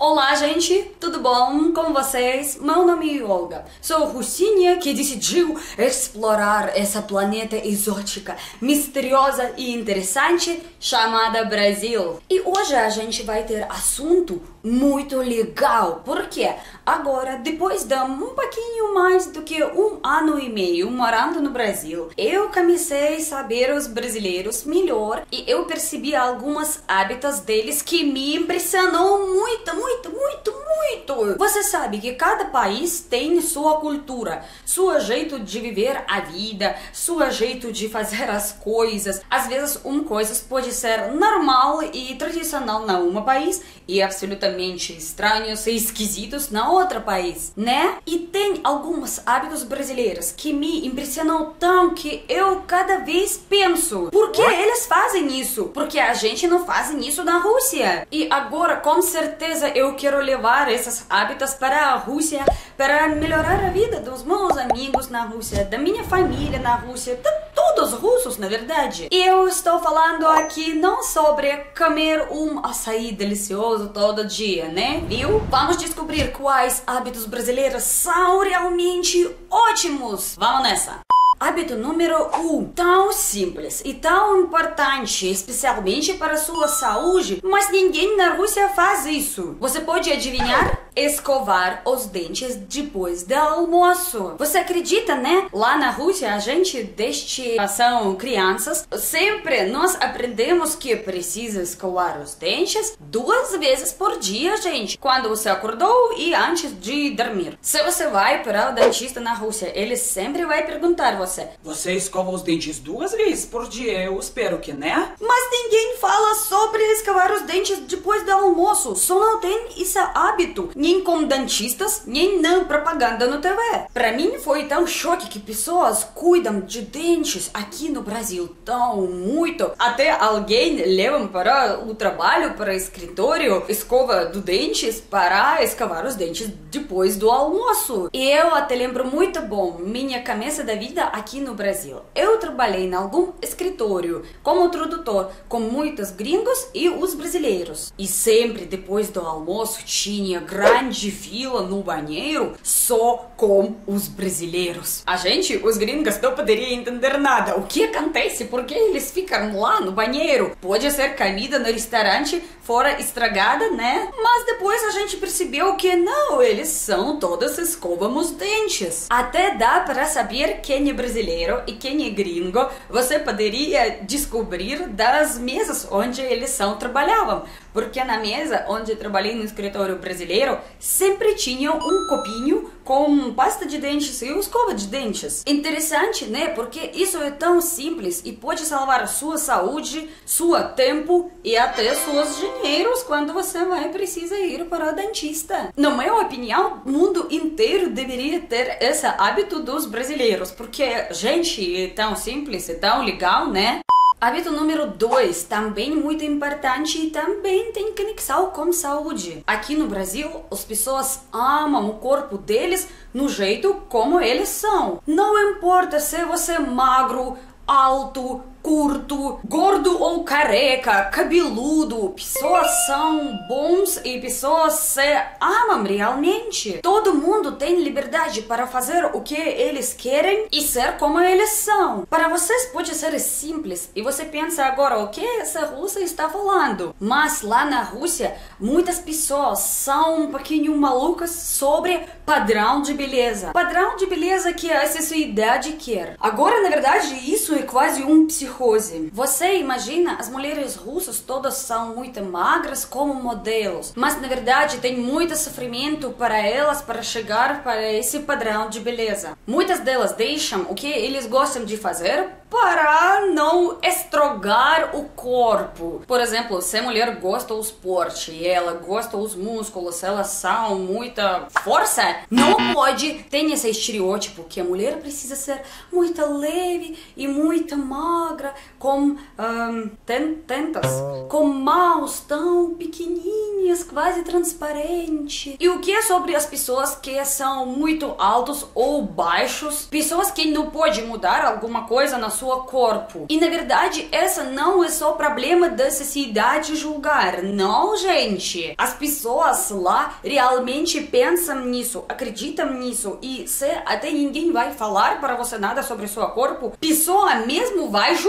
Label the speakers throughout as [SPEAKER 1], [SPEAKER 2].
[SPEAKER 1] Olá, gente, tudo bom com vocês? Meu nome é Olga. Sou russinha que decidiu explorar essa planeta exótica, misteriosa e interessante chamada Brasil. E hoje a gente vai ter assunto muito legal, porque agora, depois de um pouquinho mais do que um ano e meio morando no Brasil, eu comecei a saber os brasileiros melhor e eu percebi alguns hábitos deles que me impressionou muito, muito muito, muito. Você sabe que cada país tem sua cultura, seu jeito de viver a vida, seu jeito de fazer as coisas. Às vezes, um coisas pode ser normal e tradicional na um país e absolutamente estranhos e esquisitos na outro país, né? E tem alguns hábitos brasileiros que me impressionam tão que eu cada vez penso, por que eles fazem isso? Porque a gente não faz isso na Rússia. E agora, com certeza, eu quero levar esses hábitos para a Rússia para melhorar a vida dos meus amigos na Rússia, da minha família na Rússia, todos os russos, na verdade. E eu estou falando aqui não sobre comer um açaí delicioso todo dia, né? Viu? Vamos descobrir quais hábitos brasileiros são realmente ótimos. Vamos nessa! Hábito número 1. Um, tão simples e tão importante, especialmente para a sua saúde, mas ninguém na Rússia faz isso. Você pode adivinhar? Escovar os dentes depois do almoço. Você acredita, né? Lá na Rússia, a gente, desde são crianças, sempre nós aprendemos que precisa escovar os dentes duas vezes por dia, gente. Quando você acordou e antes de dormir. Se você vai para o dentista na Rússia, ele sempre vai perguntar você:
[SPEAKER 2] Você escova os dentes duas vezes por dia? Eu espero que, né?
[SPEAKER 1] Mas ninguém fala sobre escovar os dentes depois do almoço. Só não tem esse hábito nem com dentistas, nem na propaganda no TV. Para mim foi tão choque que pessoas cuidam de dentes aqui no Brasil tão muito. Até alguém leva para o trabalho, para o escritório, escova do dentes para escovar os dentes depois do almoço. E eu até lembro muito bom minha cabeça da vida aqui no Brasil. Eu trabalhei em algum escritório como tradutor com muitos gringos e os brasileiros. E sempre depois do almoço tinha grande grande fila no banheiro só com os brasileiros. A gente, os gringos, não poderia entender nada. O que acontece? Por que eles ficam lá no banheiro? Pode ser comida no restaurante fora estragada, né? Mas depois a gente percebeu que não, eles são todos escovam os dentes. Até dá para saber quem é brasileiro e quem é gringo. Você poderia descobrir das mesas onde eles são trabalhavam. Porque na mesa onde trabalhei no escritório brasileiro, sempre tinha um copinho com pasta de dentes e escova de dentes. Interessante, né? Porque isso é tão simples e pode salvar sua saúde, seu tempo e até seus dinheiros quando você vai precisa ir para o dentista. Na minha opinião, o mundo inteiro deveria ter esse hábito dos brasileiros, porque gente, é tão simples, é tão legal, né? Hábito número 2, também muito importante e também tem conexão com saúde. Aqui no Brasil, as pessoas amam o corpo deles no jeito como eles são. Não importa se você é magro, alto, curto, gordo ou careca, cabeludo. Pessoas são bons e pessoas se amam realmente. Todo mundo tem liberdade para fazer o que eles querem e ser como eles são. Para vocês pode ser simples e você pensa agora o que essa russa está falando. Mas lá na Rússia, muitas pessoas são um pouquinho malucas sobre padrão de beleza. Padrão de beleza que a sociedade quer. Agora, na verdade, isso é quase um psicólogo psicose. Você imagina, as mulheres russas todas são muito magras como modelos, mas na verdade tem muito sofrimento para elas para chegar para esse padrão de beleza. Muitas delas deixam o que eles gostam de fazer para não estrogar o corpo. Por exemplo, se a mulher gosta do esporte e ela gosta dos músculos, elas são muita força, não pode ter esse estereótipo que a mulher precisa ser muito leve e muito magra, com um, tentas, com mãos tão pequenininhas, quase transparentes. E o que é sobre as pessoas que são muito altos ou baixos? Pessoas que não podem mudar alguma coisa na seu corpo. E na verdade, essa não é só problema da sociedade julgar. Não, gente. As pessoas lá realmente pensam nisso, acreditam nisso e se até ninguém vai falar para você nada sobre seu corpo, pessoa mesmo vai julgar.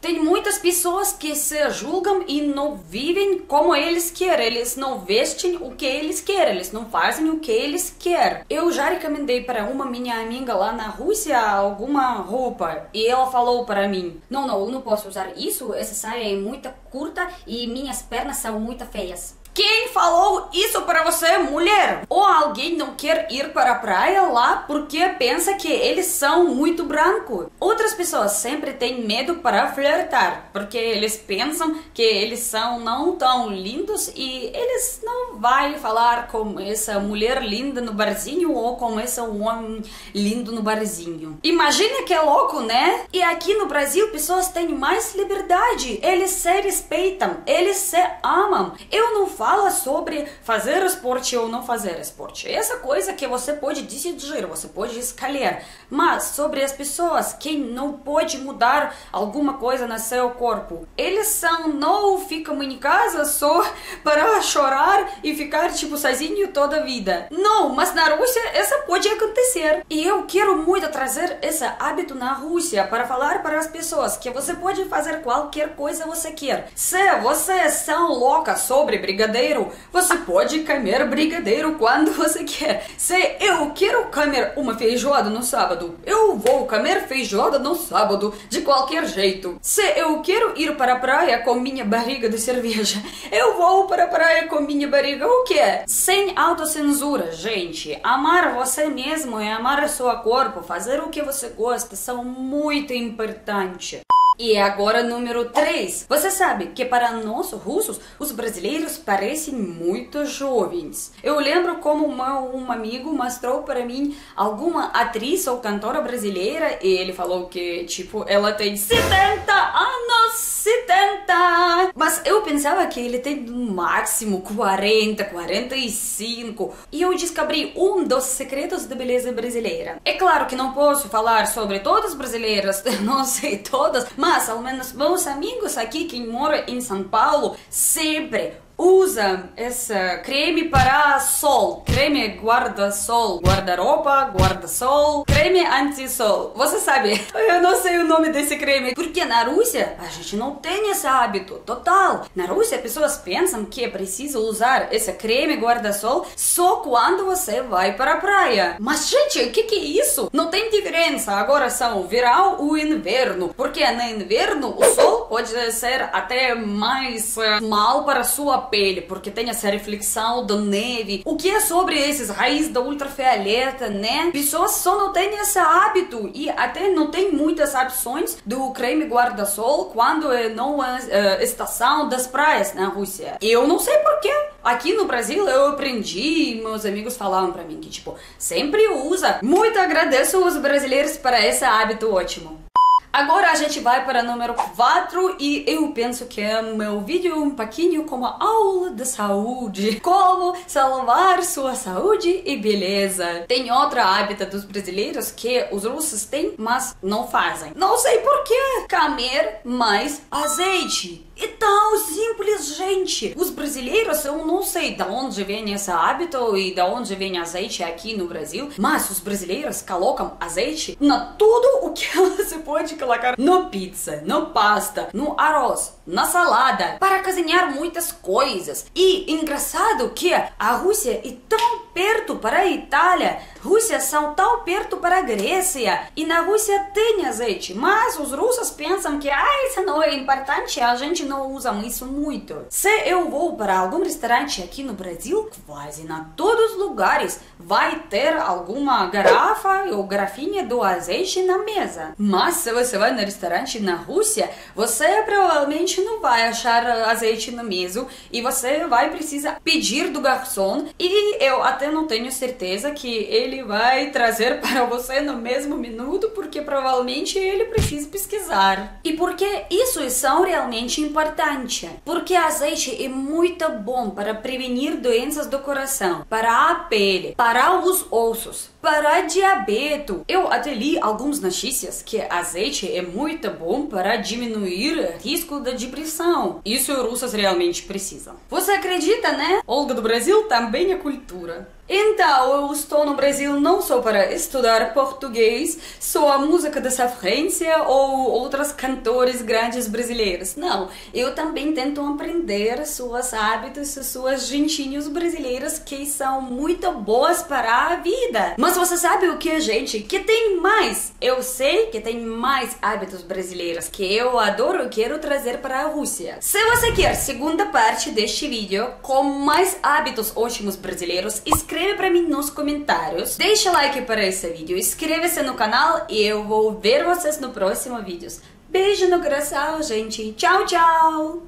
[SPEAKER 1] Tem muitas pessoas que se julgam e não vivem como eles querem, eles não vestem o que eles querem, eles não fazem o que eles querem. Eu já recomendei para uma minha amiga lá na Rússia alguma roupa e ela falou para mim: Não, não, eu não posso usar isso, essa saia é muito curta e minhas pernas são muito feias. Quem falou isso para você, mulher? Ou alguém não quer ir para a praia lá porque pensa que eles são muito brancos? Outras pessoas sempre têm medo para flertar, porque eles pensam que eles são não tão lindos e eles não vai falar com essa mulher linda no barzinho ou com esse homem lindo no barzinho. Imagina que é louco, né? E aqui no Brasil pessoas têm mais liberdade, eles se respeitam, eles se amam. Eu não falo fala sobre fazer esporte ou não fazer esporte. Essa coisa que você pode decidir, você pode escolher. Mas sobre as pessoas que não pode mudar alguma coisa no seu corpo, eles são não ficam em casa só para chorar e ficar tipo sozinho toda a vida. Não, mas na Rússia essa pode acontecer. E eu quero muito trazer esse hábito na Rússia para falar para as pessoas que você pode fazer qualquer coisa você quer. Se vocês são loucas sobre brigadeiro brigadeiro. Você pode comer brigadeiro quando você quer. Se eu quero comer uma feijoada no sábado, eu vou comer feijoada no sábado, de qualquer jeito. Se eu quero ir para a praia com minha barriga de cerveja, eu vou para a praia com minha barriga o quê? Sem autocensura, gente. Amar você mesmo e amar seu corpo, fazer o que você gosta, são muito importantes. E agora número 3. Você sabe que para nós russos, os brasileiros parecem muito jovens. Eu lembro como uma, um amigo mostrou para mim alguma atriz ou cantora brasileira e ele falou que, tipo, ela tem 70 anos, 70! Mas eu pensava que ele tem no máximo 40, 45. E eu descobri um dos segredos da beleza brasileira. É claro que não posso falar sobre todas as brasileiras, não sei todas, mas mas ao menos meus amigos aqui que moram em São Paulo sempre usa essa creme para sol, creme guarda-sol, guarda-roupa, guarda-sol, creme anti-sol. Você sabe, eu não sei o nome desse creme, porque na Rússia a gente não tem esse hábito total. Na Rússia pessoas pensam que é preciso usar esse creme guarda-sol só quando você vai para a praia. Mas gente, o que, que é isso? Não tem diferença. Agora são verão ou inverno, porque no inverno o sol pode ser até mais uh, mal para sua pele, porque tem essa reflexão da neve. O que é sobre esses raízes da ultravioleta, né? Pessoas só não têm esse hábito e até não tem muitas opções do creme guarda-sol quando não é uh, estação das praias na Rússia. Eu não sei porquê. Aqui no Brasil eu aprendi, meus amigos falavam para mim que tipo, sempre usa. Muito agradeço os brasileiros para esse hábito ótimo. Agora a gente vai para o número 4 e eu penso que é meu vídeo um pouquinho como aula de saúde. Como salvar sua saúde e beleza. Tem outra hábito dos brasileiros que os russos têm, mas não fazem. Não sei porquê. Comer mais azeite. É tão simples, gente. Os brasileiros, eu não sei de onde vem esse hábito e de onde vem azeite aqui no Brasil, mas os brasileiros colocam azeite na tudo o que você pode colocar no pizza, no pasta, no arroz, na salada, para cozinhar muitas coisas. E engraçado que a Rússia é tão perto para a Itália, Rússia são tão perto para a Grécia e na Rússia tem azeite, mas os russos pensam que ah, isso não é importante, a gente não usa isso muito. Se eu vou para algum restaurante aqui no Brasil, quase na todos os lugares vai ter alguma garrafa ou garrafinha do azeite na mesa. Mas se você vai no restaurante na Rússia, você provavelmente não vai achar azeite na mesa e você vai precisar pedir do garçom e eu até não tenho certeza que ele vai trazer para você no mesmo minuto, porque provavelmente ele precisa pesquisar. E porque isso são realmente importante? Porque azeite é muito bom para prevenir doenças do coração, para a pele, para os ossos para diabetes. Eu até li algumas notícias que azeite é muito bom para diminuir risco da depressão. Isso os russos realmente precisam. Você acredita, né? Olga do Brasil também é cultura. Então, eu estou no Brasil não só para estudar português, só a música da sofrência ou outros cantores grandes brasileiros. Não, eu também tento aprender suas hábitos, suas gentinhos brasileiras que são muito boas para a vida. Mas você sabe o que, gente? Que tem mais. Eu sei que tem mais hábitos brasileiros que eu adoro e quero trazer para a Rússia. Se você quer segunda parte deste vídeo com mais hábitos ótimos brasileiros, escreva escreve para mim nos comentários. Deixa like para esse vídeo, inscreva-se no canal e eu vou ver vocês no próximo vídeo. Beijo no coração, gente. Tchau, tchau!